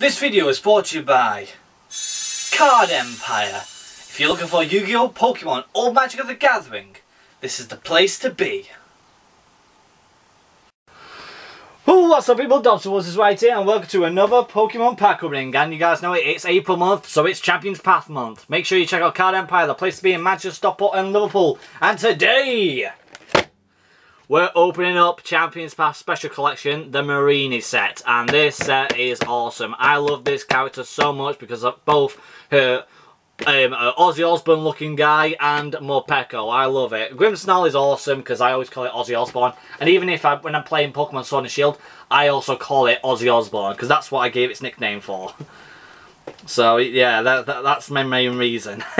This video is brought to you by Card Empire. If you're looking for Yu-Gi-Oh! Pokemon or Magic of the Gathering, this is the place to be. Ooh, what's up people, Dobson Woods is right here and welcome to another Pokemon pack opening and you guys know it, it's April month so it's Champions Path month. Make sure you check out Card Empire, the place to be in Manchester, Stockport and Liverpool. And today, we're opening up Champions Path Special Collection, the Marnie set. And this set is awesome. I love this character so much because of both her um, uh, Ozzy Osbourne looking guy and Morpeko. I love it. Grimmsnarl is awesome because I always call it Ozzy Osbourne. And even if I, when I'm playing Pokemon Sword and Shield, I also call it Ozzy Osbourne because that's what I gave its nickname for. So yeah, that, that, that's my main reason.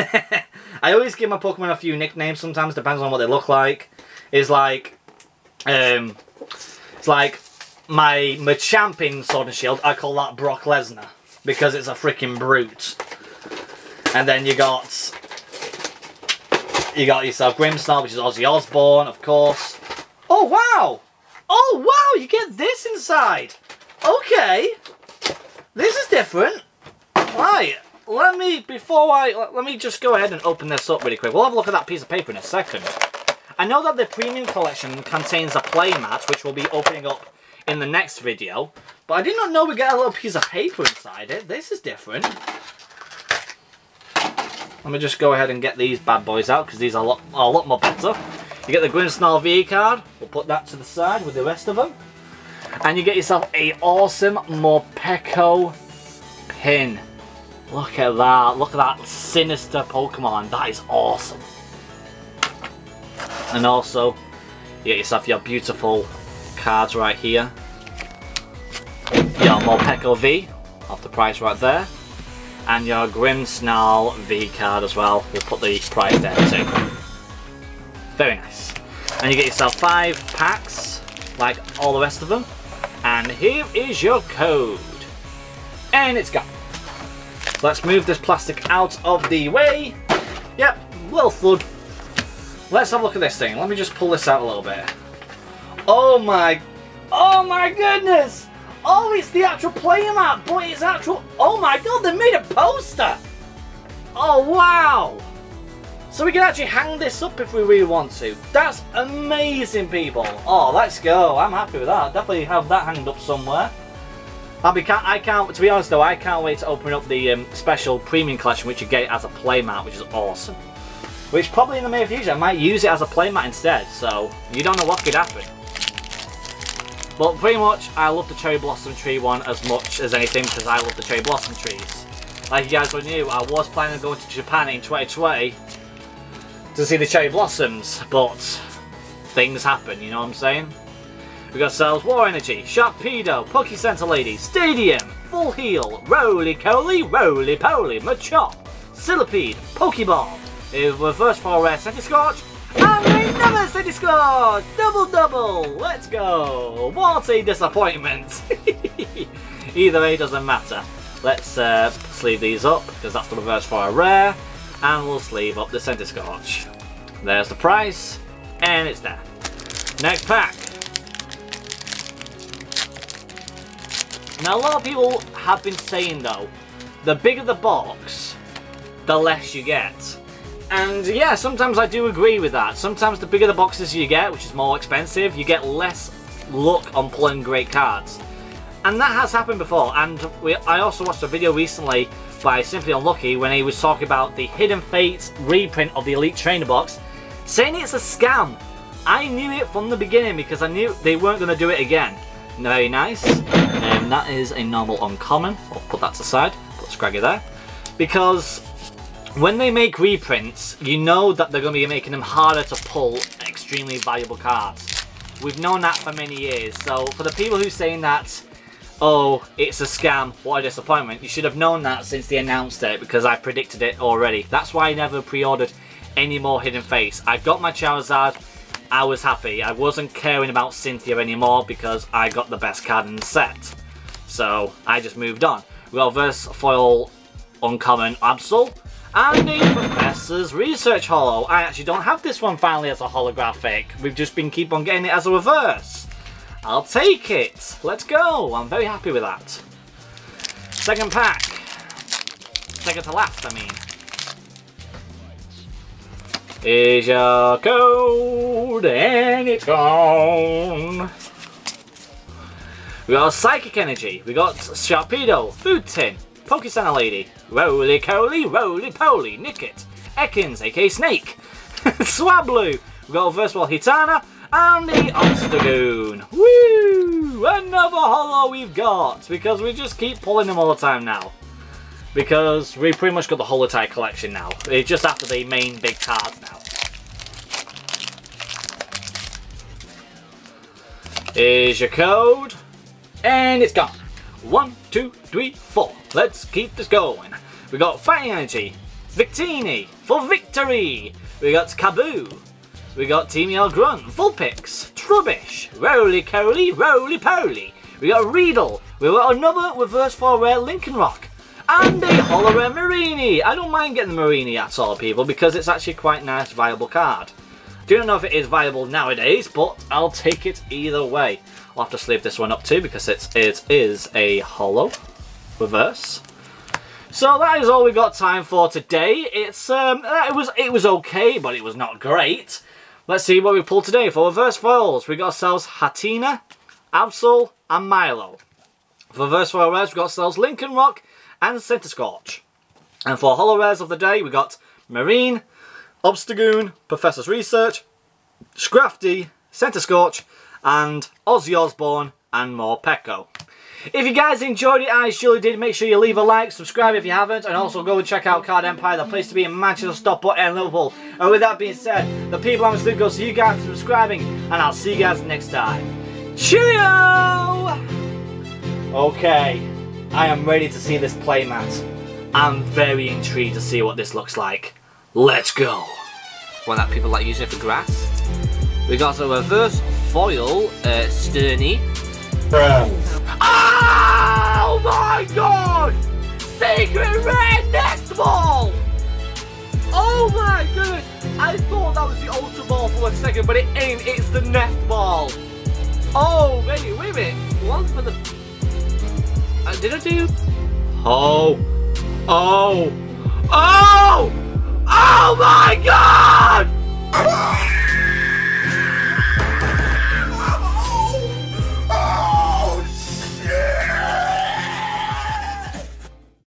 I always give my Pokemon a few nicknames sometimes, depends on what they look like. Is like, um, it's like my Machamp in Sword and Shield, I call that Brock Lesnar because it's a freaking brute. And then you got you got yourself Grimmsnarl, which is Ozzy Osbourne, of course. Oh wow! Oh wow! You get this inside. Okay, this is different. Right. Let me before I let, let me just go ahead and open this up really quick. We'll have a look at that piece of paper in a second. I know that the premium collection contains a playmat, which we'll be opening up in the next video. But I did not know we get a little piece of paper inside it. This is different. Let me just go ahead and get these bad boys out because these are a lot, are a lot more better. You get the Grimmsnarl V card. We'll put that to the side with the rest of them. And you get yourself a awesome Morpeko pin. Look at that. Look at that sinister Pokemon. That is awesome. And also, you get yourself your beautiful cards right here. Your Morpeko V, off the price right there and your Grimmsnarl V card as well. We'll put the price there too. Very nice. And you get yourself five packs, like all the rest of them. And here is your code. And it's gone. Let's move this plastic out of the way. Yep, little flood. Let's have a look at this thing. Let me just pull this out a little bit. Oh my, oh my goodness! Oh, it's the actual playmat, but it's actual... Oh my god, they made a poster! Oh, wow! So we can actually hang this up if we really want to. That's amazing, people. Oh, let's go. I'm happy with that. Definitely have that hanged up somewhere. I'll be, can't, I can't, to be honest though, I can't wait to open up the um, special premium collection which you get as a playmat, which is awesome. Which probably in the near future I might use it as a playmat instead, so you don't know what could happen. But pretty much, I love the Cherry Blossom Tree one as much as anything because I love the Cherry Blossom trees. Like you guys knew, I was planning on going to Japan in 2020 to see the Cherry Blossoms, but things happen, you know what I'm saying? We got ourselves War Energy, Sharpedo, Poke Center Lady, Stadium, Full Heal, Roly-Coly, Roly-Poly, Machop, Sizzlipede, Pokeball, Reverse Foil Rare Centiskorch, and another Centiskorch! Double double! Let's go! What a disappointment! Either way doesn't matter. Let's uh, sleeve these up, because that's the reverse for a rare. And we'll sleeve up the Centiskorch. There's the price, and it's there. Next pack. Now a lot of people have been saying though, the bigger the box, the less you get. And yeah, sometimes I do agree with that. Sometimes the bigger the boxes you get, which is more expensive, you get less luck on pulling great cards. And that has happened before, and we, I also watched a video recently by Simply Unlucky when he was talking about the Hidden Fates reprint of the Elite Trainer box, saying it's a scam. I knew it from the beginning because I knew they weren't going to do it again. Very nice. And um, that is a normal uncommon. I'll put that aside, put Scraggy there. Because when they make reprints, you know that they're going to be making them harder to pull extremely valuable cards. We've known that for many years, so for the people who are saying that, oh, it's a scam, what a disappointment, you should have known that since they announced it, because I predicted it already. That's why I never pre-ordered any more Hidden Fates. I got my Charizard, I was happy. I wasn't caring about Cynthia anymore because I got the best card in the set. So, I just moved on. We got Reverse Foil Uncommon Absol, and the Professor's Research Holo. I actually don't have this one finally as a holographic. We've just been keep on getting it as a reverse. I'll take it. Let's go. I'm very happy with that. Second pack. Second to last, I mean. Is your code and it's gone. We got Psychic Energy. We got Sharpedo, Food Tin, Pokestana Lady, Roly Coly, Roly Poly, Nickit, Ekans, aka Snake, Swablu. Versatile Hatenna, and the Obstagoon. Woo! Another holo we've got, because we just keep pulling them all the time now. Because we pretty much got the Holotite collection now. It's just after the main big cards now. Is your code. And it's gone. One, two, three, four. Let's keep this going. We got Fighting Energy, Victini for victory. We got Kaboo. We got Team Yell Grunt, Vulpix, Trubbish, Roly Coly, Roly Poly. We got Riedel. We got another reverse 4 rare Lincoln Rock. And a Holo Rare Marnie. I don't mind getting the Marnie at all, people, because it's actually quite a nice, viable card. Do not know if it is viable nowadays, but I'll take it either way. I'll have to sleeve this one up too because it's, it is a hollow reverse. So that is all we've got time for today. It's um, uh, it was it was okay, but it was not great. Let's see what we pulled today for reverse foils. We got ourselves Hatenna, Absol, and Milo. For reverse foil rares, we got ourselves Lincoln Rock and Centiskorch. And for holo rares of the day, we got Marnie, Obstagoon, Professor's Research, Scrafty, Centiskorch, and Ozzy Osbourne and Morpeko. If you guys enjoyed it, I surely did, make sure you leave a like, subscribe if you haven't, and also go and check out Card Empire, the place to be in Manchester, Stockport and Liverpool. And with that being said, the people I'm still go see you guys subscribing, and I'll see you guys next time. Cheerio! Okay, I am ready to see this playmat. I'm very intrigued to see what this looks like. Let's go! One that people like using it for grass. We got a reverse foil uh, Sterny. Oh my god! Secret Red Nest Ball! Oh my goodness! I thought that was the Ultra Ball for a second, but it ain't. It's the Nest Ball. Oh, wait, wait a minute. One for the... Uh, did I do... Oh. Oh. Oh! Oh my god!